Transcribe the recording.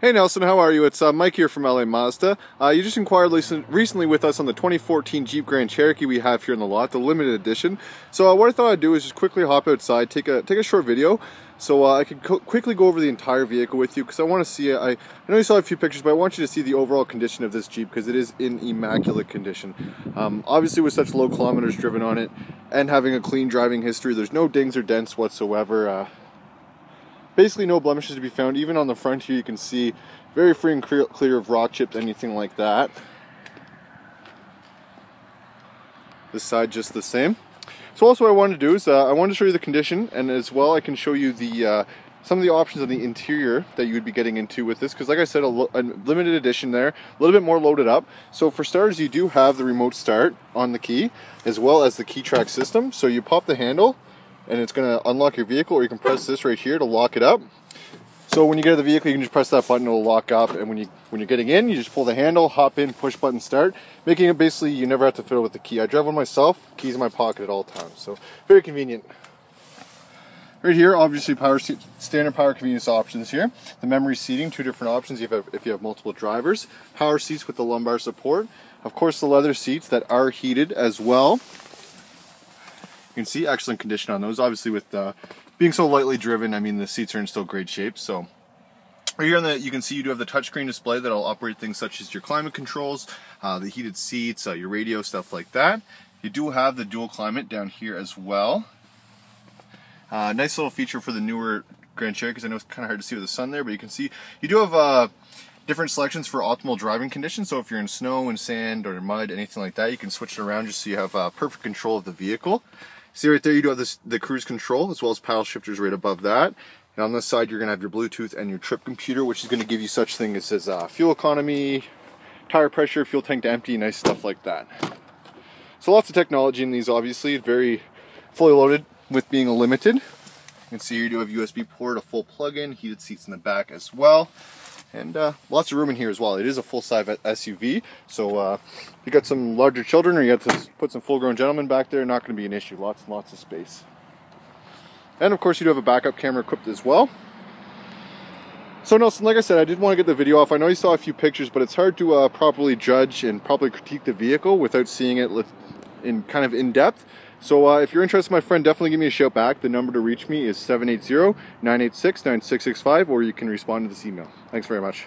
Hey Nelson, how are you? It's uh, Mike here from LA Mazda. Uh, you just inquired recently with us on the 2014 Jeep Grand Cherokee we have here in the lot, the limited edition. So uh, what I thought I'd do is just quickly hop outside, take a take a short video, so uh, I could quickly go over the entire vehicle with you because I want to see it. I, I know you saw a few pictures, but I want you to see the overall condition of this Jeep because it is in immaculate condition. Um, obviously, with such low kilometers driven on it and having a clean driving history, there's no dings or dents whatsoever. Basically no blemishes to be found. Even on the front here, you can see very free and clear of rock chips, anything like that. This side just the same. So also what I wanted to do is uh, I wanted to show you the condition and as well I can show you the uh, some of the options on the interior that you would be getting into with this because like I said a, a, limited edition there a little bit more loaded up so for starters you do have the remote start on the key as well as the key track system so you pop the handle and it's going to unlock your vehicle or you can press this right here to lock it up. So when you get to the vehicle, you can just press that button, it'll lock up. And when, you, when you're getting in, you just pull the handle, hop in, push button start, making it basically you never have to fiddle with the key. I drive one myself, keys in my pocket at all times. So very convenient. Right here, obviously power seat, standard power convenience options here. The memory seating, two different options if you, have, if you have multiple drivers. Power seats with the lumbar support. Of course, the leather seats that are heated as well. Can see excellent condition on those. Obviously with uh, being so lightly driven, I mean the seats are in still great shape. So right here on the, you can see you do have the touchscreen display that'll operate things such as your climate controls, uh, the heated seats, uh, your radio, stuff like that. You do have the dual climate down here as well. Uh, nice little feature for the newer Grand Cherokee because I know it's kind of hard to see with the sun there, but you can see you do have uh, different selections for optimal driving conditions. So if you're in snow and sand or mud, anything like that, you can switch it around just so you have uh, perfect control of the vehicle. See right there, you do have this, the cruise control as well as paddle shifters right above that. And on this side, you're to have your Bluetooth and your trip computer, which is to give you such things as uh, fuel economy, tire pressure, fuel tank to empty, nice stuff like that. So lots of technology in these, obviously. Very fully loaded with being a limited. You can see here you do have USB port, a full plug-in, heated seats in the back as well and uh, lots of room in here as well. It is a full-size SUV, so uh, you got some larger children or you have to put some full-grown gentlemen back there, not going to be an issue. Lots and lots of space. And of course you do have a backup camera equipped as well. So Nelson, like I said, I did want to get the video off. I know you saw a few pictures, but it's hard to uh, properly judge and properly critique the vehicle without seeing it in kind of in depth. So uh, if you're interested, my friend, definitely give me a shout back. The number to reach me is 780-986-9665, or you can respond to this email. Thanks very much.